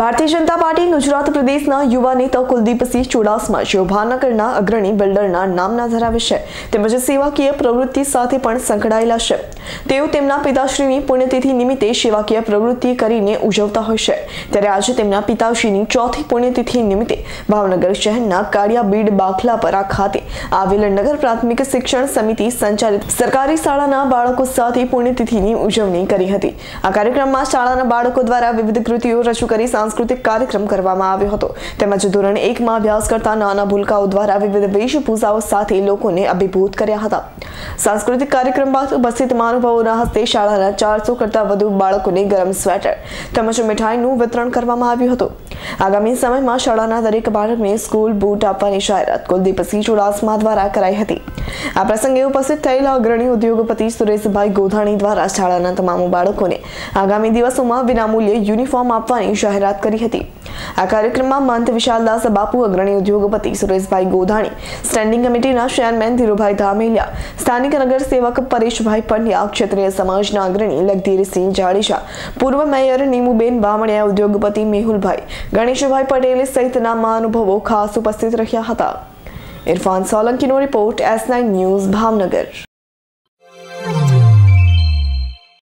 Bharatiya Janata party Gujarat પ્રદેશના યુવા નેતા કુલદીપસિંહ ચુડાસમા જેઓ ભાવનગરના અગ્રણી બિલ્ડરના નામના ધરાવે છે. તેમજ સેવાકીય પ્રવૃત્તિ સાથે પણ સંકળાયેલા છે. તેઓ તેમના પિતાશ્રીની પુણ્યતિથિ નિમિત્તે સેવાકીય પ્રવૃત્તિ કરીને ઉજવતા હોય છે. ત્યારે આજે તેમના પિતાશ્રીની ચોથી પુણ્યતિથિ નિમિત્તે ભાવનગર શહેરના કાળિયા બીડ બાખલાપરા ખાતે આવેલ નગર પ્રાથમિક શિક્ષણ સમિતિ સંચાલિત સરકારી શાળાના બાળકો સાથે પુણ્યતિથિની ઉજવણી કરી હતી. આ કાર્યક્રમમાં શાળાના બાળકો દ્વારા વિવિધ કૃતિઓ રજૂ કરી સાંસ્કૃતિક કાર્યક્રમ કરવામાં આવ્યો હતો. તેમજ ધોરણ એકમાં અભ્યાસ કરતા નાના ભૂલકાઓ દ્વારા વિવિધ વેશભૂષાઓ સાથે લોકોને અભિભૂત કર્યા હતા. સાંસ્કૃતિક કાર્યક્રમ બાદ ઉપસ્થિત મહાનુભાવોના હસ્તે શાળાના ચારસો કરતા વધુ બાળકોને ગરમ સ્વેટર તેમજ મીઠાઈનું વિતરણ કરવામાં આવ્યું હતું. આગામી સમયમાં શાળાના દરેક બાળકને સ્કૂલ બૂટ આપવાની જાહેરાત. કુલદીપસિંહ ચુડાસમા દ્વારા કરાઈ હતી. આ પ્રસંગે ઉપસ્થિત થયેલા અગ્રણી ઉદ્યોગપતિ સુરેશભાઈ ગોધાણી દ્વારા શાળાના તમામ બાળકોને આગામી દિવસોમાં વિનામૂલ્યે યુનિફોર્મ આપવાની જાહેરાત કરી હતી. આ કાર્યક્રમમાં મંત વિશાલદાસ બાપુ, અગ્રણી ઉદ્યોગપતિ સુરેશભાઈ ગોધાણી, સ્ટેન્ડિંગ કમિટીના ચેરમેન ધીરુભાઈ ધામેલિયા, સ્થાનિક નગર સેવક પરેશભાઈ પંડ્યા, ક્ષેત્રીય સમાજના અગ્રણી લગધીરસિંહ જાડેજા, પૂર્વ મેયર નીમુબેન બામણિયા, ઉદ્યોગપતિ મેહુલભાઈ ગણેશભાઈ પટેલ સહિતના મહાનુભવો ખાસ ઉપસ્થિત રહ્યા હતા. Irfan સોલંકીનો report S nine news Bhavnagar.